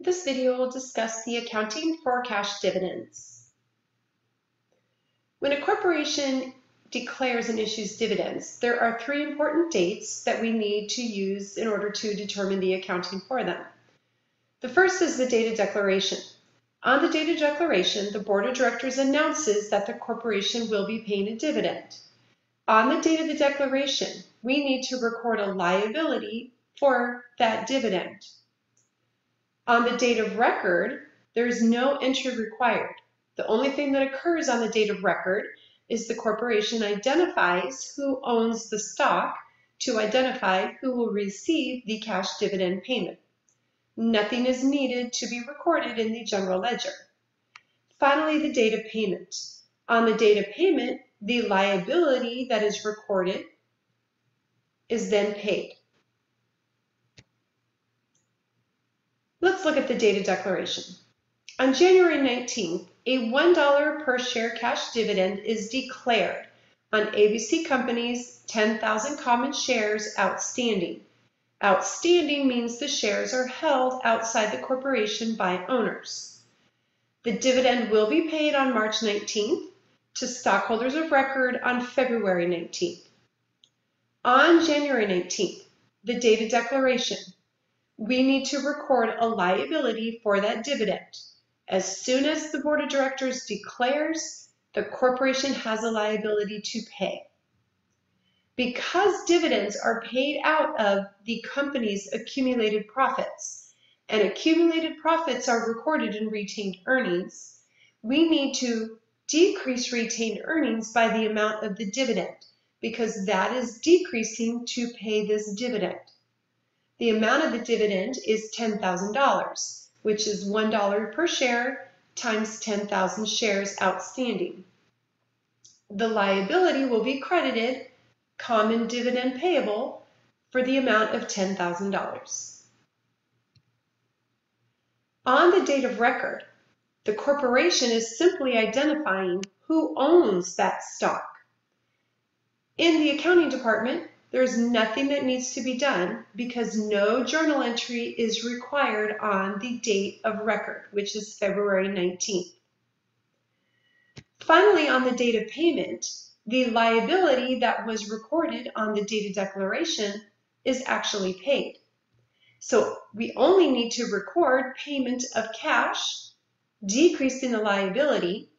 This video will discuss the accounting for cash dividends. When a corporation declares and issues dividends, there are three important dates that we need to use in order to determine the accounting for them. The first is the date of declaration. On the date of declaration, the board of directors announces that the corporation will be paying a dividend. On the date of the declaration, we need to record a liability for that dividend. On the date of record, there is no entry required. The only thing that occurs on the date of record is the corporation identifies who owns the stock to identify who will receive the cash dividend payment. Nothing is needed to be recorded in the general ledger. Finally, the date of payment. On the date of payment, the liability that is recorded is then paid. Let's look at the data declaration. On January 19th, a $1 per share cash dividend is declared on ABC Company's 10,000 common shares outstanding. Outstanding means the shares are held outside the corporation by owners. The dividend will be paid on March 19th to stockholders of record on February 19th. On January 19th, the data declaration, we need to record a liability for that dividend. As soon as the board of directors declares, the corporation has a liability to pay. Because dividends are paid out of the company's accumulated profits, and accumulated profits are recorded in retained earnings, we need to decrease retained earnings by the amount of the dividend because that is decreasing to pay this dividend. The amount of the dividend is $10,000, which is $1 per share times 10,000 shares outstanding. The liability will be credited common dividend payable for the amount of $10,000. On the date of record, the corporation is simply identifying who owns that stock. In the accounting department, there's nothing that needs to be done because no journal entry is required on the date of record, which is February 19th. Finally, on the date of payment, the liability that was recorded on the date of declaration is actually paid. So we only need to record payment of cash, decreasing the liability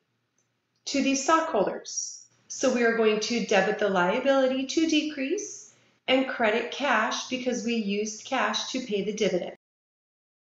to the stockholders. So we are going to debit the liability to decrease and credit cash because we used cash to pay the dividend.